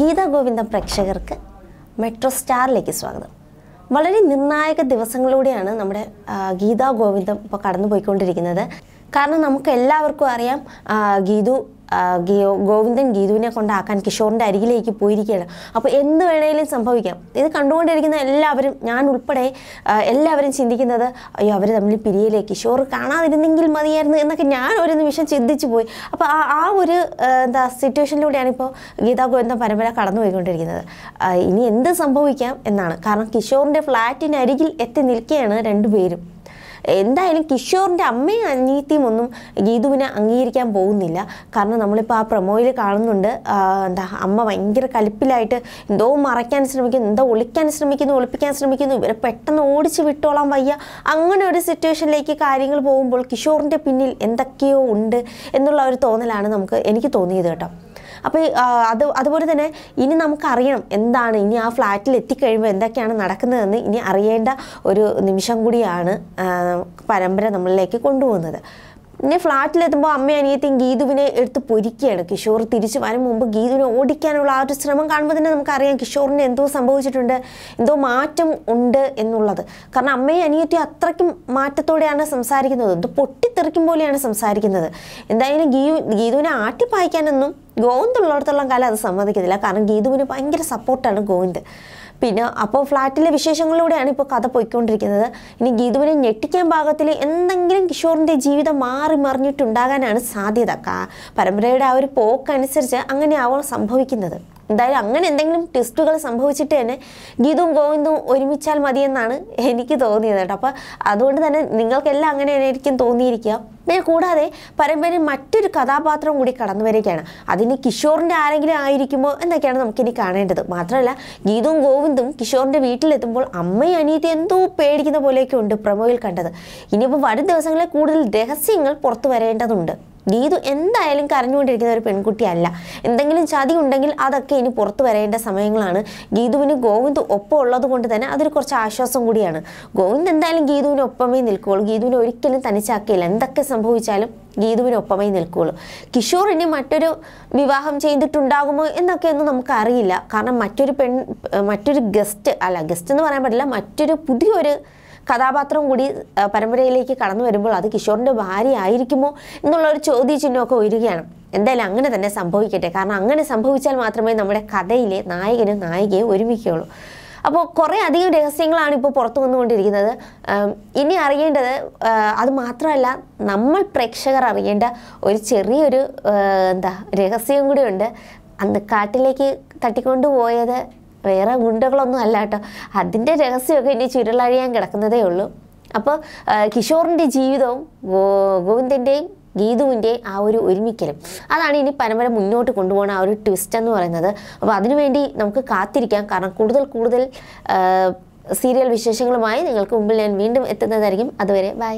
ഗീതാ ഗോവിന്ദം പ്രേക്ഷകർക്ക് മെട്രോ സ്റ്റാറിലേക്ക് സ്വാഗതം. വളരെ നിർണായക ദിവസങ്ങളിലൂടെയാണ് നമ്മുടെ ഗീതാ ഗോവിന്ദം ഇപ്പോൾ കടന്നു പോയിക്കൊണ്ടിരിക്കുന്നത് കാരണം നമുക്ക് എല്ലാവർക്കും അറിയാം ഗീതു ഗോവിന്ദൻ ഗീതുവിനെ കൊണ്ടാക്കാൻ കിഷോറിന്റെ അരികിലേക്ക് പോയിരിക്കുകയാണ്. അപ്പോൾ എന്ത് വേണേലും സംഭവിക്കാം. ഇത് കണ്ടുകൊണ്ടിരിക്കുന്ന എല്ലാവരും ഞാൻ ഉൾപ്പെടെ എല്ലാവരും ചിന്തിക്കുന്നത് അയ്യോ അവർ തമ്മിൽ പിരിയലേ കിഷോർ കാണാതിരുന്നെങ്കിൽ മതിയായിരുന്നു എന്നൊക്കെ ഞാൻ ഒരു നിമിഷം ചിന്തിച്ചു പോയി. അപ്പോൾ ആ ആ ഒരു എന്താ സിറ്റുവേഷനിലൂടെയാണ് ഇപ്പോൾ ഗീതാ ഗോവിന്ദ പരമ്പര കടന്നു പോയിക്കൊണ്ടിരിക്കുന്നത് ഇനി എന്ത് സംഭവിക്കാം എന്നാണ്. കാരണം കിഷോറിന്റെ ഫ്ലാറ്റിനരികിൽ എത്തി നിൽക്കുകയാണ് രണ്ടുപേരും. എന്തായാലും കിഷോറിന്റെ അമ്മയും അനിയത്തിയും ഒന്നും ഗീതുവിനെ അംഗീകരിക്കാൻ പോകുന്നില്ല. കാരണം നമ്മളിപ്പോൾ ആ പ്രൊമോയിൽ കാണുന്നുണ്ട്. എന്താ അമ്മ ഭയങ്കര കലിപ്പിലായിട്ട് എന്തോ മറയ്ക്കാൻ ശ്രമിക്കുന്നു എന്തോ ഒളിക്കാൻ ശ്രമിക്കുന്നു ഒളിപ്പിക്കാൻ ശ്രമിക്കുന്നു. ഇവരെ പെട്ടെന്ന് ഓടിച്ച് വിട്ടോളാൻ വയ്യ. അങ്ങനെ ഒരു സിറ്റുവേഷനിലേക്ക് കാര്യങ്ങൾ പോകുമ്പോൾ കിഷോറിന്റെ പിന്നിൽ എന്തൊക്കെയോ ഉണ്ട് എന്നുള്ള ഒരു തോന്നലാണ് നമുക്ക് എനിക്ക് തോന്നിയത് കേട്ടോ. അപ്പോൾ അത് അതുപോലെ തന്നെ ഇനി നമുക്കറിയണം എന്താണ് ഇനി ആ ഫ്ലാറ്റിൽ എത്തിക്കഴിയുമ്പോൾ എന്തൊക്കെയാണ് നടക്കുന്നതെന്ന് ഇനി അറിയേണ്ട ഒരു നിമിഷം കൂടിയാണ് പരമ്പര നമ്മളിലേക്ക് കൊണ്ടുപോകുന്നത്. ഇനി ഫ്ലാറ്റിലെത്തുമ്പോൾ അമ്മ അനിയത്തിയും ഗീതുവിനെ എടുത്ത് പൊരിക്കുകയാണ്. കിഷോർ തിരിച്ചു വരും മുമ്പ് ഗീതുവിനെ ഓടിക്കാനുള്ള ആ ഒരു ശ്രമം കാണുമ്പോൾ തന്നെ നമുക്കറിയാം കിഷോറിന് എന്തോ സംഭവിച്ചിട്ടുണ്ട് എന്തോ മാറ്റം ഉണ്ട് എന്നുള്ളത്. കാരണം അമ്മയും അനിയത്തിയും അത്രയ്ക്കും മാറ്റത്തോടെയാണ് സംസാരിക്കുന്നത്. എന്തോ പൊട്ടിത്തെറിക്കും പോലെയാണ് സംസാരിക്കുന്നത്. എന്തായാലും ഗീ ഗീതുവിനെ ആട്ടിപ്പായിക്കാനൊന്നും ഗോവിന്ദ് ഉള്ളിടത്തോളം കാലം അത് സമ്മതിക്കത്തില്ല. കാരണം ഗീതുവിന് ഭയങ്കര സപ്പോർട്ടാണ് ഗോവിന്ദ്. പിന്നെ അപ്പോൾ ഫ്ലാറ്റിലെ വിശേഷങ്ങളിലൂടെയാണ് ഇപ്പോൾ കഥ പോയിക്കൊണ്ടിരിക്കുന്നത്. ഇനി ഗീതുവിനെ ഞെട്ടിക്കാൻ പാകത്തിൽ എന്തെങ്കിലും കിഷോറിന്റെ ജീവിതം മാറി മറിഞ്ഞിട്ടുണ്ടാകാനാണ് സാധ്യത. പരമ്പരയുടെ ആ ഒരു പോക്കനുസരിച്ച് അങ്ങനെയാവാൻ സംഭവിക്കുന്നത്? എന്തായാലും അങ്ങനെ എന്തെങ്കിലും ട്വിസ്റ്റുകൾ സംഭവിച്ചിട്ട് തന്നെ ഗീതും ഗോവിന്ദും ഒരുമിച്ചാൽ മതിയെന്നാണ് എനിക്ക് തോന്നിയത് കേട്ടോ. അപ്പോൾ അതുകൊണ്ട് തന്നെ നിങ്ങൾക്കെല്ലാം അങ്ങനെ ആയിരിക്കും തോന്നിയിരിക്കുക. പിന്നെ കൂടാതെ പരമ്പരയിൽ മറ്റൊരു കഥാപാത്രം കൂടി കടന്നു വരികയാണ്. അതിന് കിഷോറിന്റെ ആരെങ്കിലും ആയിരിക്കുമോ എന്നൊക്കെയാണ് നമുക്കിനി കാണേണ്ടത്. മാത്രമല്ല ഗീതും ഗോവിന്ദും കിഷോറിന്റെ വീട്ടിലെത്തുമ്പോൾ അമ്മയും അനിയത്തി എന്തോ പേടിക്കുന്ന പോലെയൊക്കെ ഉണ്ട് പ്രമോയിൽ കണ്ടത്. ഇനിയിപ്പോൾ വരും ദിവസങ്ങളിൽ കൂടുതൽ രഹസ്യങ്ങൾ പുറത്തു വരേണ്ടതുണ്ട്. ഗീതു എന്തായാലും കരഞ്ഞുകൊണ്ടിരിക്കുന്ന ഒരു പെൺകുട്ടിയല്ല. എന്തെങ്കിലും ചതി ഉണ്ടെങ്കിൽ അതൊക്കെ ഇനി പുറത്തു വരേണ്ട സമയങ്ങളാണ്. ഗീതുവിന് ഗോവിന്ദ് ഒപ്പം ഉള്ളത് കൊണ്ട് തന്നെ അതൊരു കുറച്ച് ആശ്വാസം കൂടിയാണ്. ഗോവിന്ദ് എന്തായാലും ഗീതുവിന് ഒപ്പമേ നിൽക്കുകയുള്ളൂ. ഗീതുവിനെ ഒരിക്കലും തനിച്ചാക്കിയില്ല. എന്തൊക്കെ സംഭവിച്ചാലും ഗീതുവിന് ഒപ്പമേ നിൽക്കുകയുള്ളൂ. കിഷോർ ഇനി മറ്റൊരു വിവാഹം ചെയ്തിട്ടുണ്ടാകുമോ എന്നൊക്കെയൊന്നും നമുക്കറിയില്ല. കാരണം മറ്റൊരു പെൺ മറ്റൊരു ഗസ്റ്റ് അല്ല ഗസ്റ്റ് എന്ന് പറയാൻ പറ്റില്ല. മറ്റൊരു പുതിയൊരു കഥാപാത്രം കൂടി പരമ്പരയിലേക്ക് കടന്നു വരുമ്പോൾ അത് കിഷോറിന്റെ ഭാര്യ ആയിരിക്കുമോ എന്നുള്ള ഒരു ചോദ്യചിഹ്നമൊക്കെ ഉയരുകയാണ്. എന്തായാലും അങ്ങനെ തന്നെ സംഭവിക്കട്ടെ. കാരണം അങ്ങനെ സംഭവിച്ചാൽ മാത്രമേ നമ്മുടെ കഥയിലെ നായകനും നായികയും ഒരുമിക്കുകയുള്ളൂ. അപ്പോൾ കുറേ അധികം രഹസ്യങ്ങളാണ് ഇപ്പോൾ പുറത്തു വന്നുകൊണ്ടിരിക്കുന്നത്. ഇനി അറിയേണ്ടത് അത് മാത്രമല്ല നമ്മൾ പ്രേക്ഷകർ അറിയേണ്ട ഒരു ചെറിയൊരു എന്താ രഹസ്യം കൂടിയുണ്ട്. അന്ന് കാട്ടിലേക്ക് തട്ടിക്കൊണ്ടുപോയത് വേറെ ഗുണ്ടകളൊന്നും അല്ല കേട്ടോ. അതിന്റെ രഹസ്യമൊക്കെ ഇനി ചുരുളഴിയാൻ കിടക്കുന്നതേ ഉള്ളൂ. അപ്പോൾ കിഷോറിന്റെ ജീവിതവും ഗോ ഗോവിന്ദന്റെയും ഗീതുവിന്റെയും ആ ഒരു ഒരുമിക്കലും. അതാണ് ഇനി പരമ്പര മുന്നോട്ട് കൊണ്ടുപോകുന്ന ആ ഒരു ട്വിസ്റ്റ് എന്ന് പറയുന്നത്. അപ്പോൾ അതിനുവേണ്ടി നമുക്ക് കാത്തിരിക്കാം. കാരണം കൂടുതൽ കൂടുതൽ സീരിയൽ വിശേഷങ്ങളുമായി നിങ്ങൾക്ക് മുമ്പിൽ ഞാൻ വീണ്ടും എത്തുന്നതായിരിക്കും. അതുവരെ ബൈ